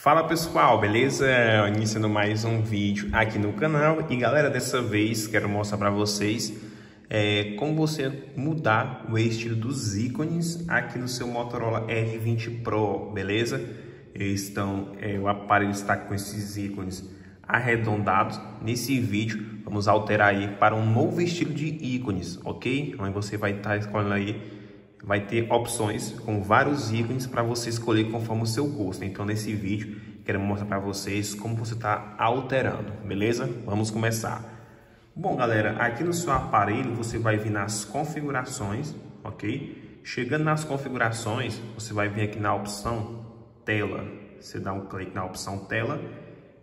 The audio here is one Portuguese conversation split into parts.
Fala pessoal, beleza? Iniciando mais um vídeo aqui no canal e galera, dessa vez quero mostrar para vocês é, como você mudar o estilo dos ícones aqui no seu Motorola R20 Pro, beleza? Estão, é, o aparelho está com esses ícones arredondados. Nesse vídeo vamos alterar aí para um novo estilo de ícones, ok? Onde você vai estar escolhendo aí vai ter opções com vários ícones para você escolher conforme o seu gosto. Então, nesse vídeo, quero mostrar para vocês como você está alterando, beleza? Vamos começar. Bom, galera, aqui no seu aparelho, você vai vir nas configurações, ok? Chegando nas configurações, você vai vir aqui na opção tela. Você dá um clique na opção tela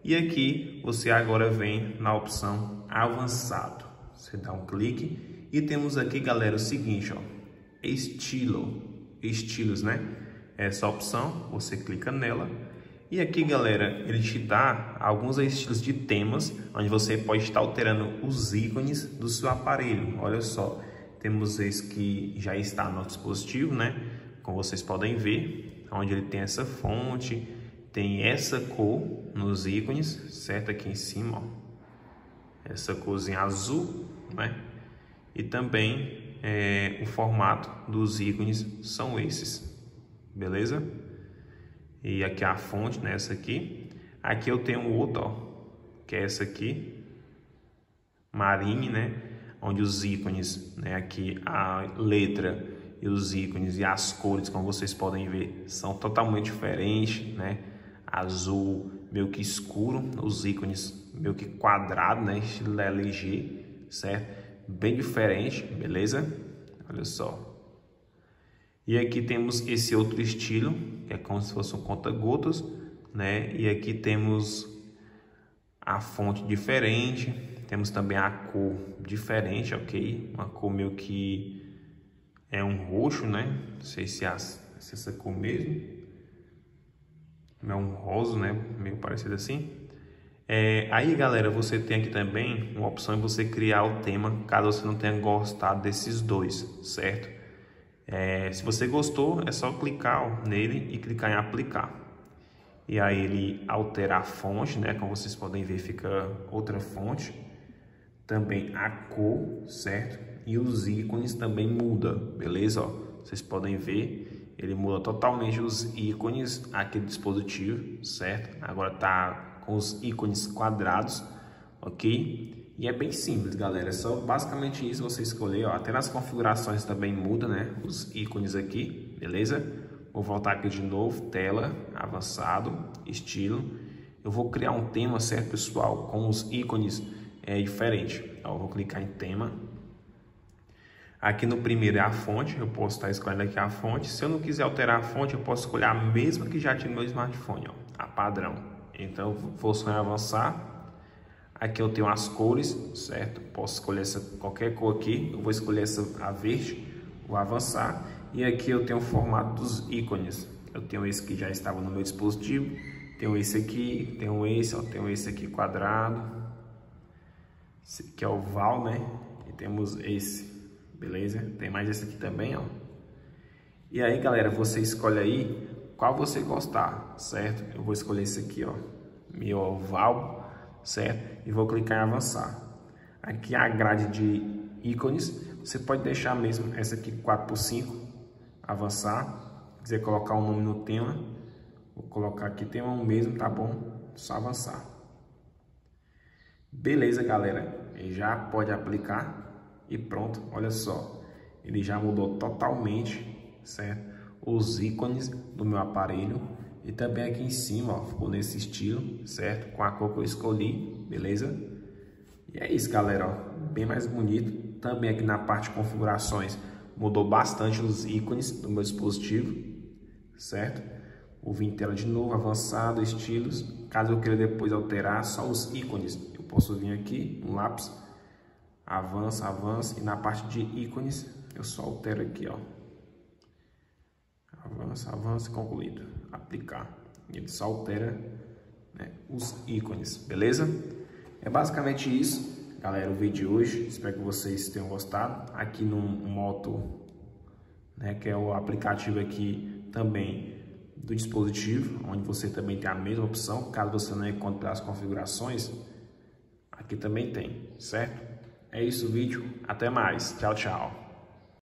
e aqui você agora vem na opção avançado. Você dá um clique e temos aqui, galera, o seguinte, ó estilo, estilos, né? Essa opção, você clica nela. E aqui, galera, ele te dá alguns estilos de temas, onde você pode estar alterando os ícones do seu aparelho. Olha só, temos esse que já está no dispositivo, né? Como vocês podem ver, onde ele tem essa fonte, tem essa cor nos ícones, certo? Aqui em cima, ó. Essa corzinha azul, né? E também é, o formato dos ícones são esses, beleza? E aqui a fonte, né, aqui. Aqui eu tenho outro, ó, que é essa aqui, Marine, né? Onde os ícones, né, aqui a letra e os ícones e as cores, como vocês podem ver, são totalmente diferentes, né? Azul meio que escuro, os ícones meio que quadrado, né? Estilo LG, certo? Bem diferente, beleza? Olha só. E aqui temos esse outro estilo, que é como se fosse um conta-gotas, né? E aqui temos a fonte diferente, temos também a cor diferente, ok? Uma cor meio que é um roxo, né? Não sei se é, é essa cor mesmo. É um rosa, né? Meio parecido assim. É, aí, galera, você tem aqui também uma opção de você criar o tema, caso você não tenha gostado desses dois, certo? É, se você gostou, é só clicar nele e clicar em aplicar. E aí ele altera a fonte, né? Como vocês podem ver, fica outra fonte. Também a cor, certo? E os ícones também muda, beleza? Ó, vocês podem ver, ele muda totalmente os ícones aqui do dispositivo, certo? Agora tá com os ícones quadrados, ok? E é bem simples, galera. É só basicamente isso você escolher, ó. Até nas configurações também muda, né? Os ícones aqui, beleza? Vou voltar aqui de novo, tela, avançado, estilo. Eu vou criar um tema, certo, pessoal? Com os ícones é, diferentes. Eu vou clicar em tema. Aqui no primeiro é a fonte, eu posso estar escolhendo aqui a fonte. Se eu não quiser alterar a fonte, eu posso escolher a mesma que já tinha no meu smartphone, ó, a padrão. Então, vou só avançar. Aqui eu tenho as cores, certo? Posso escolher essa, qualquer cor aqui. Eu vou escolher essa a verde, vou avançar. E aqui eu tenho o formato dos ícones. Eu tenho esse que já estava no meu dispositivo. Tenho esse aqui, tenho esse, ó, tenho esse aqui quadrado. Esse aqui é oval, né? E temos esse, beleza? Tem mais esse aqui também, ó. E aí, galera, você escolhe aí qual você gostar, certo? Eu vou escolher esse aqui, ó, meu oval, certo? E vou clicar em avançar. Aqui a grade de ícones, você pode deixar mesmo essa aqui 4x5, avançar, quiser colocar um nome no tema, vou colocar aqui tema um mesmo, tá bom? Só avançar. Beleza, galera, já pode aplicar e pronto, olha só, ele já mudou totalmente, certo? Os ícones do meu aparelho e também aqui em cima, ó, ficou nesse estilo, certo? Com a cor que eu escolhi, beleza? E é isso, galera, ó, bem mais bonito. Também aqui na parte de configurações mudou bastante os ícones do meu dispositivo, certo? O vim tela de novo, avançado, estilos. Caso eu queira depois alterar só os ícones, eu posso vir aqui, um lápis, avança, avança, e na parte de ícones eu só altero aqui, ó, avança, avança, concluído, aplicar. Ele só altera né, os ícones, beleza? É basicamente isso, galera, o vídeo de hoje. Espero que vocês tenham gostado. Aqui no Moto, né, que é o aplicativo aqui também, do dispositivo, onde você também tem a mesma opção, caso você não encontre as configurações, aqui também tem, certo? É isso o vídeo, até mais, tchau, tchau.